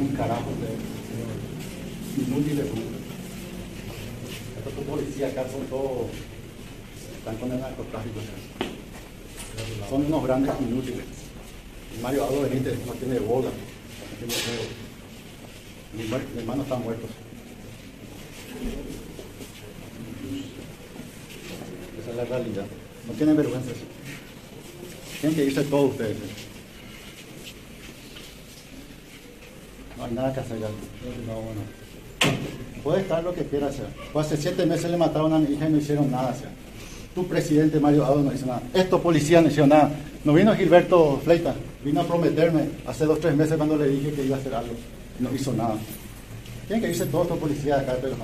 un carajo de inútiles. Estos policías acá son todos, están con el narcotráfico. Son unos grandes inútiles. Mario Aldo Benítez no tiene bola, no tiene juego. Mi, mi hermano está muerto. Esa es la realidad. No tienen vergüenza. Tienen que irse todos ustedes. No hay nada que hacer ya. Puede estar lo que quiera hacer. Pues hace siete meses le mataron a mi hija y no hicieron nada. Hacer. Tu presidente Mario Aldo no hizo nada. Estos policías no hicieron nada. No vino Gilberto Fleita. Vino a prometerme hace dos o tres meses cuando le dije que iba a hacer algo. No hizo nada. Tienen que irse todos estos policías acá de Pedro